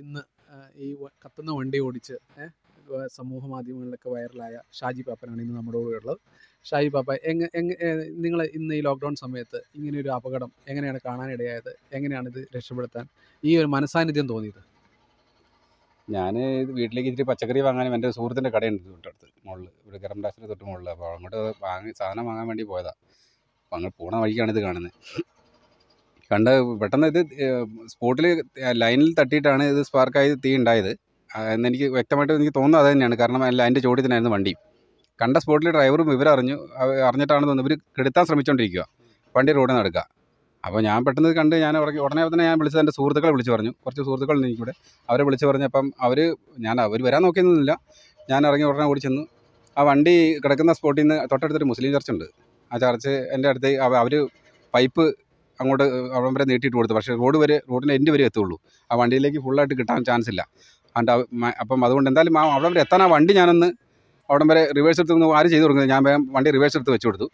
ഇന്ന് ഈ കത്തുന്ന വണ്ടി ഓടിച്ച് സമൂഹ മാധ്യമങ്ങളിലൊക്കെ വൈറലായ ഷാജി പാപ്പനാണ് ഇന്ന് നമ്മുടെ കൂടെ ഉള്ളത്. ഷാജി പാപ്പ എങ്ങ എങ്ങ നിങ്ങൾ ഇന്ന് ഈ ലോക്ക്ഡൗൺ സമയത്ത് ഇങ്ങനെ ഒരു അപകടം എങ്ങനെയാണ് കാണാനിടയായത്? എങ്ങനെയാണ് ഇത് രക്ഷപ്പെടുത്താൻ? ഈ ഒരു മനസാന്നിധ്യം തോന്നിയത്? ഞാൻ വീട്ടിലേക്ക് ഇത്തിരി പച്ചക്കറി വാങ്ങാനും എന്റെ സുഹൃത്തിന്റെ കടയുണ്ട് തൊട്ടടുത്ത് മുകളിൽ ഇവിടെ ഗരം ഡാസിന്റെ തൊട്ട് മുകളിൽ അപ്പോൾ അങ്ങോട്ട് വാങ്ങി സാധനം വാങ്ങാൻ വേണ്ടി പോയതാണ് അപ്പോൾ അങ്ങനെ പോണ ഇത് കാണുന്നത്. കണ്ട് പെട്ടെന്ന് ഇത് സ്പോട്ടിൽ ലൈനിൽ തട്ടിയിട്ടാണ് ഇത് സ്പാർക്കായി തീ ഉണ്ടായത്. എന്നെനിക്ക് വ്യക്തമായിട്ട് എനിക്ക് തോന്നുന്നത് അത് തന്നെയാണ്. കാരണം അല്ല അതിന്റെ ചോടി തന്നെയായിരുന്നു വണ്ടി. കണ്ട സ്പോട്ടിൽ ഡ്രൈവറും ഇവരറിഞ്ഞു അറിഞ്ഞു. അറിഞ്ഞിട്ടാണ് തോന്നുന്നത് ഇവർ കെടുത്താൻ ശ്രമിച്ചുകൊണ്ടിരിക്കുക വണ്ടി റോഡിൽ നടക്കുക അപ്പോൾ ഞാൻ പെട്ടെന്ന് കണ്ട് ഞാൻ ഉടനെ തന്നെ ഞാൻ വിളിച്ചത് എന്റെ സുഹൃത്തുക്കളെ വിളിച്ചു പറഞ്ഞു. കുറച്ച് സുഹൃത്തുക്കളുണ്ട് എനിക്കിവിടെ. അവരെ വിളിച്ച് പറഞ്ഞപ്പം അവർ ഞാൻ അവർ വരാൻ നോക്കിയൊന്നുമില്ല. ഞാൻ ഇറങ്ങി ഉടനെ ഓടി ചെന്നു. ആ വണ്ടി കിടക്കുന്ന സ്പോട്ടിൽ നിന്ന് തൊട്ടടുത്തൊരു മുസ്ലിം ചർച്ചുണ്ട്. ആ ചർച്ച് എന്റെ അടുത്ത് അവർ പൈപ്പ് അങ്ങോട്ട് അവിടം വരെ നീട്ടിയിട്ട് കൊടുത്തു. പക്ഷേ റോഡ് വരെ റോഡിന്റെ എൻഡ് വരെ എത്തുള്ളൂ. ആ വണ്ടിയിലേക്ക് ഫുള്ളായിട്ട് കിട്ടാൻ ചാൻസ് ഇല്ല. അതിന്റെ അപ്പം അതുകൊണ്ട് എന്തായാലും ആ അവിടം വരെ എത്താൻ ആ വണ്ടി ഞാനൊന്ന് അവിടം വരെ റിവേഴ്സ് എടുത്ത് ആരും ചെയ്ത് കൊടുക്കുന്നത് ഞാൻ വണ്ടി റിവേഴ്സ് എടുത്ത് വെച്ച് കൊടുത്തു.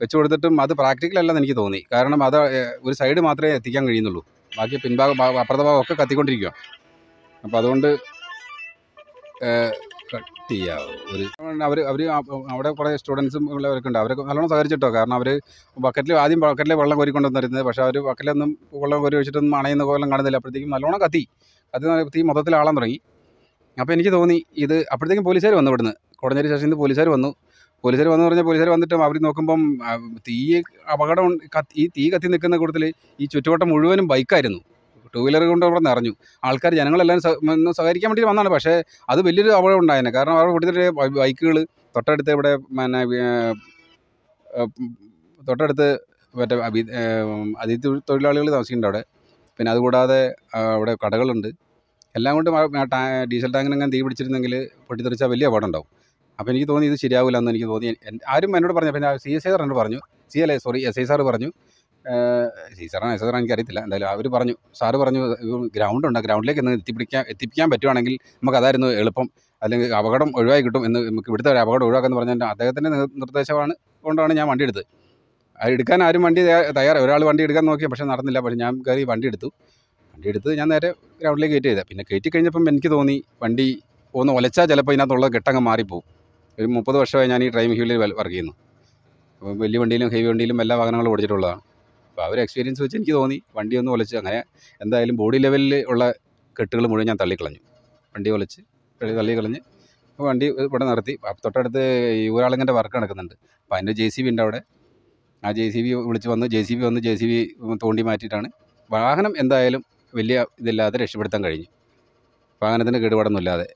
വെച്ച് കൊടുത്തിട്ടും അത് പ്രാക്ടിക്കൽ അല്ലെന്ന് എനിക്ക് തോന്നി. കാരണം അത് ഒരു സൈഡ് മാത്രമേ എത്തിക്കാൻ കഴിയുന്നുള്ളൂ. ബാക്കി പിൻഭാഗം ഭാഗം- അപ്പുറത്തെ ഭാഗം ഒക്കെ കത്തിക്കൊണ്ടിരിക്കുക അപ്പോൾ അതുകൊണ്ട് കട്ട് ചെയ്യാവും. ഒരു അവർ അവർ അവിടെ കുറേ സ്റ്റുഡൻസും ഉള്ളവരൊക്കെ ഉണ്ട്. അവരൊക്കെ നല്ലോണം സഹകരിച്ചിട്ടോ? കാരണം അവർ ബക്കറ്റിൽ ആദ്യം ബക്കറ്റിലെ വെള്ളം കോരിക്കൊണ്ടുവന്നിരുന്നത്. പക്ഷേ അവർ ബക്കറ്റിലൊന്നും വെള്ളം കോരി വെച്ചിട്ടൊന്നും അണയുന്ന കോലം കാണുന്നില്ല. അപ്പോഴത്തേക്കും നല്ലോണം കത്തി. കത്തി തീ മൊത്തത്തിൽ ആളാൻ തുടങ്ങി. അപ്പോൾ എനിക്ക് തോന്നി ഇത് അപ്പോഴത്തേക്കും പോലീസുകാർ വന്നു ഇവിടുന്ന്. കോടഞ്ചേരി ശേഷം പോലീസുകാർ വന്നു. പോലീസുകാർ വന്നു പറഞ്ഞാൽ പോലീസുകാർ വന്നിട്ട് അവർ നോക്കുമ്പം തീ അപകടം ഈ തീ കത്തി നിൽക്കുന്ന കൂട്ടത്തിൽ ഈ ചുറ്റുവട്ടം മുഴുവനും ബൈക്കായിരുന്നു ടൂ വീലർ കൊണ്ട് അവിടെ നിറഞ്ഞു. ആൾക്കാർ ജനങ്ങളെല്ലാം സഹ- സഹകരിക്കാൻ വേണ്ടി വന്നതാണ് പക്ഷേ അത് വലിയൊരു അപകടം ഉണ്ടായേനെ. കാരണം അവിടെ കൂട്ടത്തിൽ ബൈക്കുകൾ തൊട്ടടുത്ത് ഇവിടെ പിന്നെ തൊട്ടടുത്ത് മറ്റേ അതിഥി തൊഴിലാളികൾ താമസിക്കുന്നുണ്ട് അവിടെ. പിന്നെ അതുകൂടാതെ അവിടെ കടകളുണ്ട്. എല്ലാം കൊണ്ടും ഡീസൽ ടാങ്കിനെങ്ങനെ തീ പിടിച്ചിരുന്നെങ്കിൽ പൊട്ടിത്തെറിച്ചാൽ വലിയ അപകടം ഉണ്ടാവും. അപ്പോൾ എനിക്ക് തോന്നി ഇത് ശരിയാവില്ല എന്ന് എനിക്ക് തോന്നി. ആരും എന്നോട് പറഞ്ഞു പിന്നെ സി എസ് ഐ സാർ എന്നോട് പറഞ്ഞു. സി അല്ലേ സോറി എസ് ഐ സാർ പറഞ്ഞു. എസ് ഐ എനിക്കറിയത്തില്ല. എന്തായാലും അവർ പറഞ്ഞു. സാറ് പറഞ്ഞു ഗ്രൗണ്ടുണ്ട് ഗ്രൗണ്ടിലേക്ക് ഒന്ന് എത്തിപ്പിടിക്കാൻ എത്തിപ്പിക്കാൻ പറ്റുവാണെങ്കിൽ നമുക്ക് അതായിരുന്നു എളുപ്പം. അല്ലെങ്കിൽ അപകടം ഒഴിവായി കിട്ടും എന്ന് നമുക്ക് ഇവിടുത്തെ ഒരു അപകടം ഒഴിവാക്കാന്ന് പറഞ്ഞാൽ അദ്ദേഹത്തിന്റെ നിർദ്ദേശമാണ് കൊണ്ടാണ് ഞാൻ വണ്ടി എടുത്തത്. അത് എടുക്കാൻ ആരും വണ്ടി തയ്യാ- തയ്യാറായി. ഒരാൾ വണ്ടി എടുക്കാൻ നോക്കി പക്ഷേ നടന്നില്ല. പക്ഷേ ഞാൻ കയറി വണ്ടി എടുത്തു. വണ്ടി എടുത്ത് ഞാൻ നേരെ ഗ്രൗണ്ടിലേക്ക് കയറ്റി ചെയ്തത് പിന്നെ കയറ്റി കഴിഞ്ഞപ്പം എനിക്ക് തോന്നി വണ്ടി ഒന്ന് ഒലച്ചാൽ ചിലപ്പോൾ ഇതിനകത്തുള്ള കെട്ടങ്ങ് മാറിപ്പോവും. ഒരു മുപ്പത് വർഷമായി ഞാൻ ഈ ഡ്രൈവിംഗ് ഫീൽഡിൽ വർക്ക് ചെയ്യുന്നു. വലിയ വണ്ടിയിലും ഹെവി വണ്ടിയിലും എല്ലാ വാഹനങ്ങളും ഓടിച്ചിട്ടുള്ളതാണ്. അപ്പോൾ ആ ഒരു എക്സ്പീരിയൻസ് വെച്ച് എനിക്ക് തോന്നി. വണ്ടി ഒന്ന് ഒലച്ച് അങ്ങനെ എന്തായാലും ബോഡി ലെവലിൽ ഉള്ള കെട്ടുകൾ മുഴുവൻ ഞാൻ തള്ളിക്കളഞ്ഞു. വണ്ടി ഒലച്ച് തള്ളി തള്ളിക്കളഞ്ഞ് വണ്ടി ഇവിടെ നിർത്തി. തൊട്ടടുത്ത് ഈ ഊരാളിങ്ങന്റെ വർക്ക് നടക്കുന്നുണ്ട്. അപ്പോൾ അതിന്റെ ജെ സി ബി ഉണ്ട് അവിടെ. ആ ജെ സി ബി വിളിച്ച് വന്ന് ജെ സി ബി വന്ന് ജെ സി ബി തോണ്ടി മാറ്റിയിട്ടാണ്. വാഹനം എന്തായാലും വലിയ ഇതില്ലാതെ രക്ഷപ്പെടുത്താൻ കഴിഞ്ഞു. വാഹനത്തിന്റെ കേടുപാടൊന്നുമില്ലാതെ.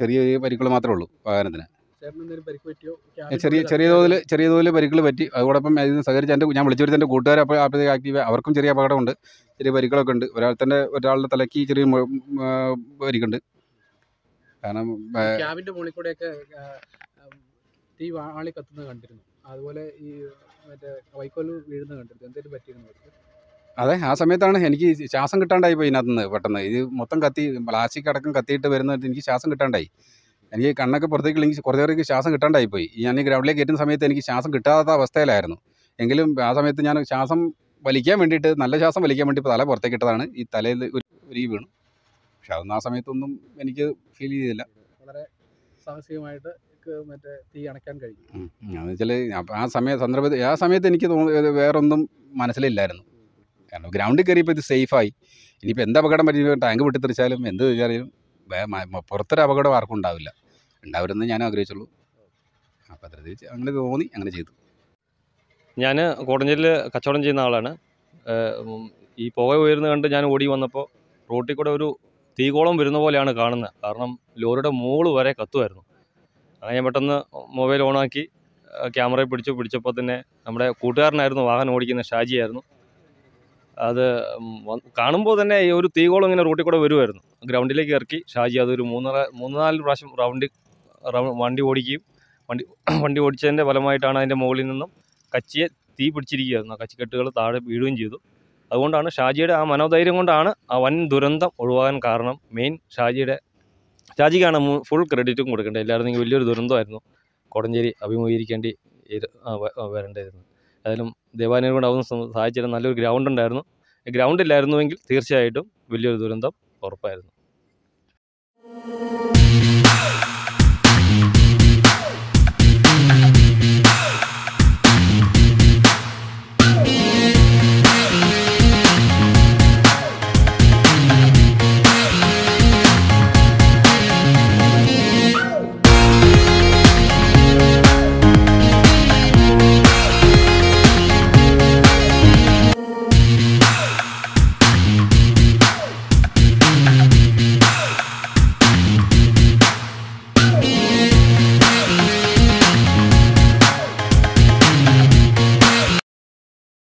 ചെറിയ ചെറിയ പരിക്കുകൾ മാത്രമേ ഉള്ളൂ വാഹനത്തിന്. ചെറിയ ചെറിയ തോതിൽ ചെറിയ തോതിൽ പരിക്കുകൾ പറ്റി. അതോടൊപ്പം ഇതിന് സഹകരിച്ച് എന്റെ ഞാൻ വിളിച്ചു എന്റെ കൂട്ടുകാർ അപ്പോൾ അപ്പോഴത്തേക്ക് ആക്റ്റീവ് അവർക്കും ചെറിയ അപകടമുണ്ട്. ചെറിയ പരിക്കുകളൊക്കെ ഉണ്ട്. ഒരാൾ തന്നെ ഒരാളുടെ തലയ്ക്ക് ചെറിയ പരിക്കുണ്ട്. കാരണം ക്യാബിന്റെ മുകളിൽ കൂടെയൊക്കെ തീ ആളി കത്തുന്നത് കണ്ടിരുന്നു. അതുപോലെ ഈ മറ്റേ വൈക്കോൽ വീഴുന്നത് കണ്ടിരുന്നു. എന്തെങ്കിലും പറ്റിയിരുന്നു അതെ ആ സമയത്താണ് എനിക്ക് ശ്വാസം കിട്ടാണ്ടായി പോയി ഇതിനകത്ത് നിന്ന് പെട്ടെന്ന്. ഇത് മൊത്തം കത്തി പ്ലാസ്റ്റിക് അടക്കം കത്തിയിട്ട് വരുന്നത് എനിക്ക് ശ്വാസം കിട്ടാണ്ടായി. എനിക്ക് കണ്ണൊക്കെ പുറത്തേക്ക് ഇല്ലെങ്കിൽ കുറേ നേരം ശ്വാസം കിട്ടാണ്ടായിപ്പോയി. ഞാൻ ഈ ഗ്രൗണ്ടിലേക്ക് കയറ്റുന്ന സമയത്ത് എനിക്ക് ശ്വാസം കിട്ടാത്ത അവസ്ഥയിലായിരുന്നു. എങ്കിലും ആ സമയത്ത് ഞാൻ ശ്വാസം വലിക്കാൻ വേണ്ടിയിട്ട് നല്ല ശ്വാസം വലിക്കാൻ വേണ്ടി തല പുറത്തേക്ക് ഇട്ടതാണ്. ഈ തലയിൽ ഒരു ഒരു വീണു. പക്ഷെ അതൊന്നും ആ സമയത്തൊന്നും എനിക്ക് ഫീൽ ചെയ്തില്ല. വളരെ സാഹസികമായിട്ട് മറ്റേ തീ അണയ്ക്കാൻ കഴിയും ഉം. എന്ന് വെച്ചാൽ ആ സമയ സന്ദർഭത്തിൽ ആ സമയത്ത് എനിക്ക് വേറെ വേറൊന്നും മനസ്സിലില്ലായിരുന്നു. കാരണം ഗ്രൗണ്ടിൽ കയറിയപ്പോൾ ഇത് സേഫായി ഇനിയിപ്പോൾ എന്ത് അപകടം പറ്റി ടാങ്ക് പൊട്ടിത്തെറിച്ചാലും എന്ത് വിചാരിച്ചാലും പുറത്തൊരു അപകടം ആർക്കും ഉണ്ടാവില്ല. ഉണ്ടാവരുതെന്ന് ഞാൻ ആഗ്രഹിച്ചുള്ളൂ. അപ്പോൾ അത്ര തിരിച്ച് അങ്ങനെ തോന്നി അങ്ങനെ ചെയ്തു. ഞാൻ കോടഞ്ചേരിയിൽ കച്ചവടം ചെയ്യുന്ന ആളാണ്. ഈ പുക ഉയർന്നു കണ്ട് ഞാൻ ഓടി വന്നപ്പോൾ റോട്ടിൽ കൂടെ ഒരു തീകോളം വരുന്ന പോലെയാണ് കാണുന്നത് കാരണം ലോറിയുടെ മുകൾ വരെ കത്തുമായിരുന്നു അങ്ങനെ ഞാൻ പെട്ടെന്ന് മൊബൈൽ ഓണാക്കി ക്യാമറയിൽ പിടിച്ചു. പിടിച്ചപ്പോൾ തന്നെ നമ്മുടെ കൂട്ടുകാരനായിരുന്നു വാഹനം ഓടിക്കുന്ന ഷാജിയായിരുന്നു അത് കാണുമ്പോൾ തന്നെ ഈ ഒരു തീകോളം ഇങ്ങനെ റോട്ടിൽ കൂടെ വരുമായിരുന്നു ഗ്രൗണ്ടിലേക്ക് ഇറക്കി ഷാജി. അതൊരു മൂന്നര മൂന്ന് നാല് പ്രാവശ്യം റൗണ്ട് റൗ- വണ്ടി ഓടിക്കുകയും വണ്ടി വണ്ടി ഓടിച്ചതിന്റെ ഫലമായിട്ടാണ് അതിന്റെ മുകളിൽ നിന്നും കച്ചിയെ തീ പിടിച്ചിരിക്കുകയായിരുന്നു. ആ കച്ചിക്കെട്ടുകൾ താഴെ വീഴുകയും ചെയ്തു. അതുകൊണ്ടാണ് ഷാജിയുടെ ആ മനോധൈര്യം കൊണ്ടാണ് ആ വൻ ദുരന്തം ഒഴിവാകാൻ കാരണം മെയിൻ ഷാജിയുടെ ഷാജിക്കാണ് ഫുൾ ക്രെഡിറ്റും കൊടുക്കേണ്ടത്. എല്ലായിരുന്നെങ്കിൽ വലിയൊരു ദുരന്തമായിരുന്നു. കോടഞ്ചേരി അഭിമുഖീകരിക്കേണ്ടി വരേണ്ടായിരുന്നു ഏതായാലും ദേവാലയം കൊണ്ട് അവന്ന് സം- നല്ലൊരു ഗ്രൗണ്ട് ഉണ്ടായിരുന്നു. ഗ്രൗണ്ട് ഇല്ലായിരുന്നുവെങ്കിൽ തീർച്ചയായിട്ടും വലിയൊരു ദുരന്തം ഉറപ്പായിരുന്നു.